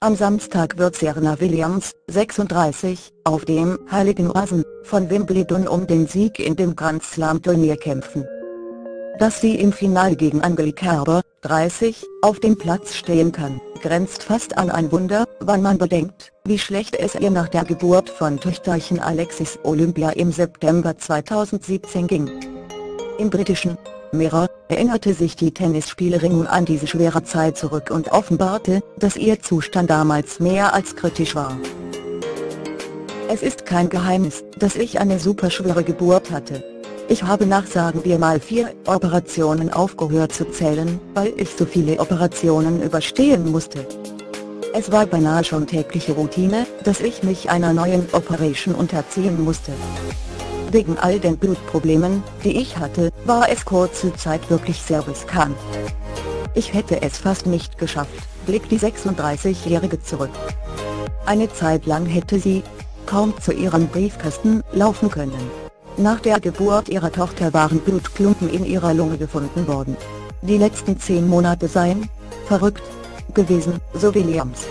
Am Samstag wird Serena Williams, 36, auf dem Heiligen Rasen von Wimbledon um den Sieg in dem Grand Slam Turnier kämpfen. Dass sie im Finale gegen Angelique Kerber, 30, auf dem Platz stehen kann, grenzt fast an ein Wunder, wann man bedenkt, wie schlecht es ihr nach der Geburt von Töchterchen Alexis Olympia im September 2017 ging. Im britischen Mirror erinnerte sich die Tennisspielerin an diese schwere Zeit zurück und offenbarte, dass ihr Zustand damals mehr als kritisch war. Es ist kein Geheimnis, dass ich eine superschwere Geburt hatte. Ich habe nach sagen wir mal vier Operationen aufgehört zu zählen, weil ich so viele Operationen überstehen musste. Es war beinahe schon tägliche Routine, dass ich mich einer neuen Operation unterziehen musste. Wegen all den Blutproblemen, die ich hatte, war es kurze Zeit wirklich sehr riskant. Ich hätte es fast nicht geschafft, blickt die 36-Jährige zurück. Eine Zeit lang hätte sie, kaum zu ihrem Briefkasten, laufen können. Nach der Geburt ihrer Tochter waren Blutklumpen in ihrer Lunge gefunden worden. Die letzten zehn Monate seien, verrückt, gewesen, so Williams.